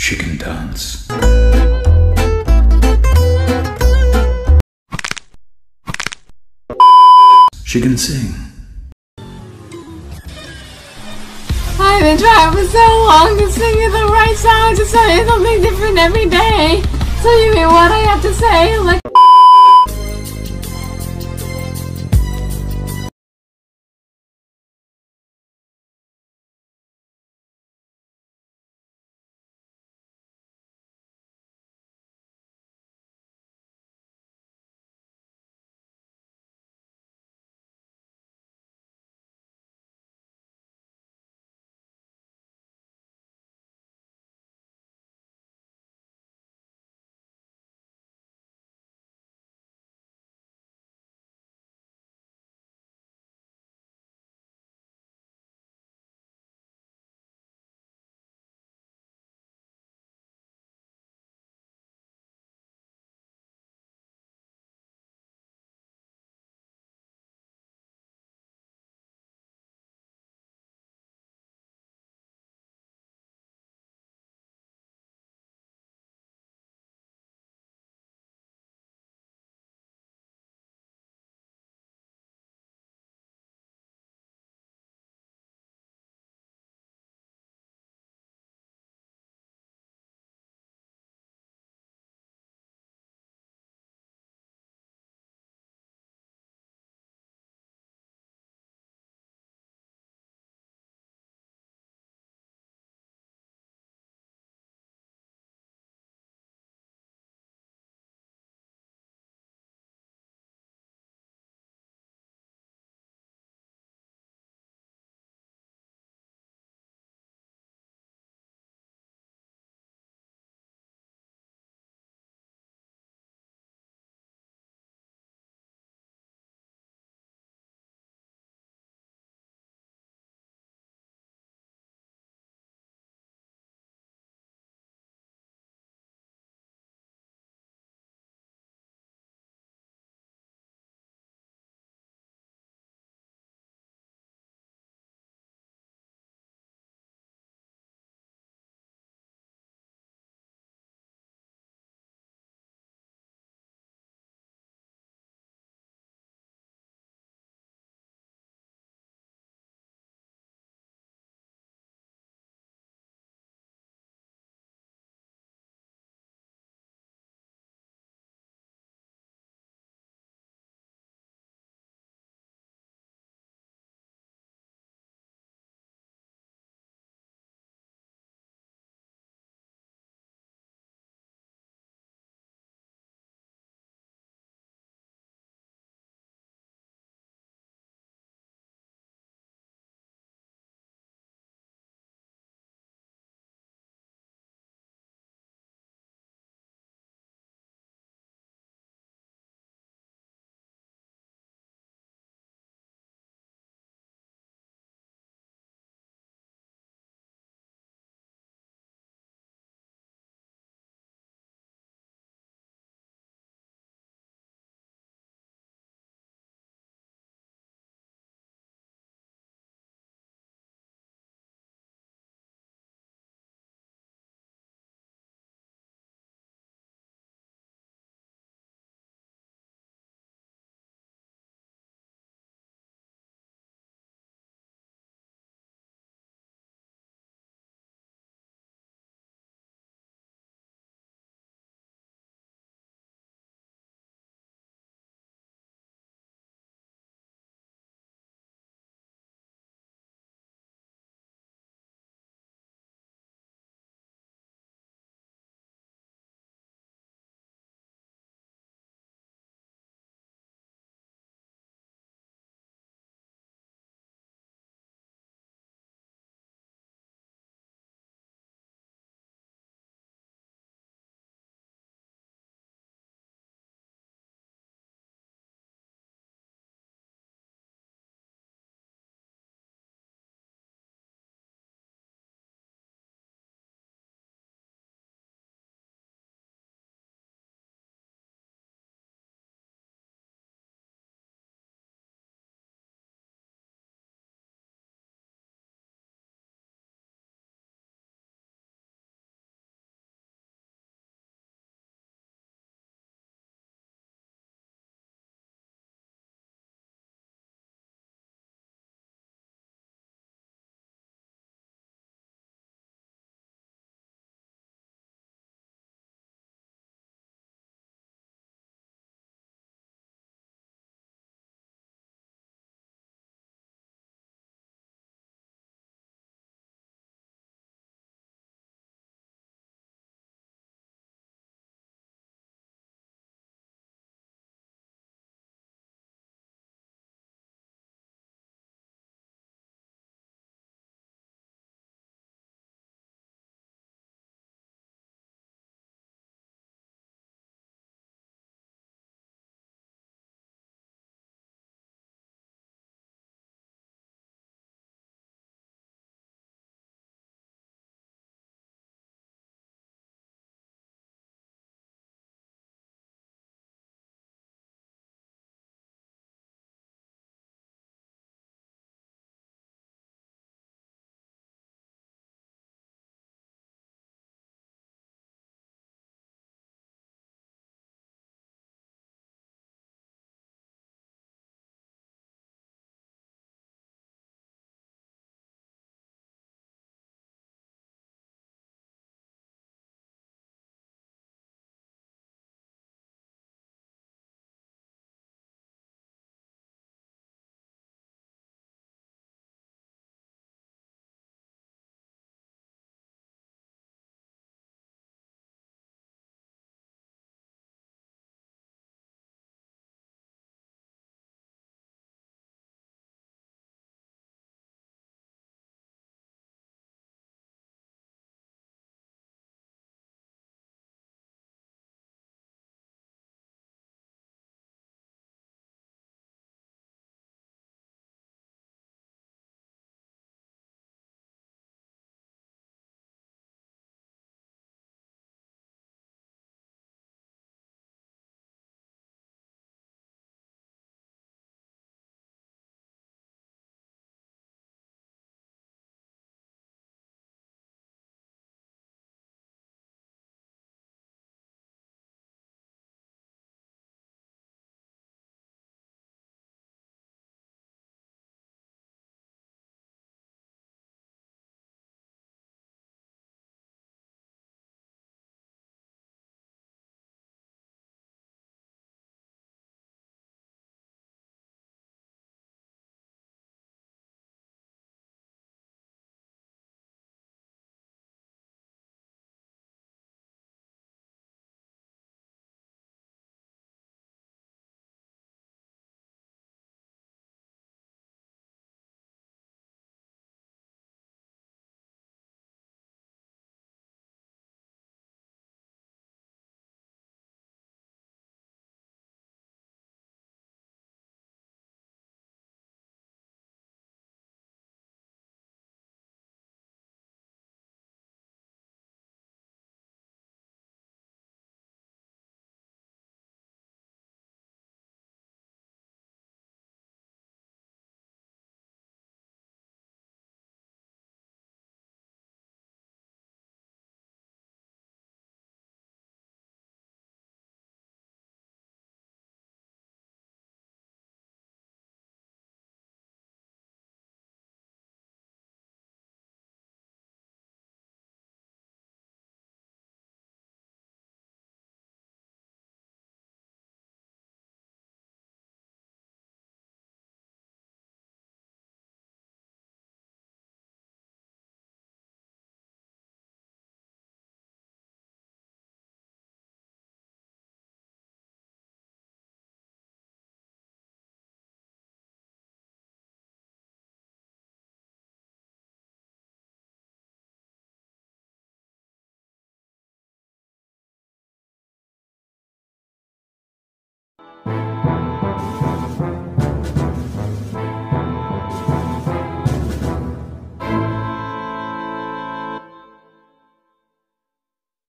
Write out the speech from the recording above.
She can dance. She can sing. I've been trying for so long to sing you the right song, to say something different every day. So you mean what I have to say, like.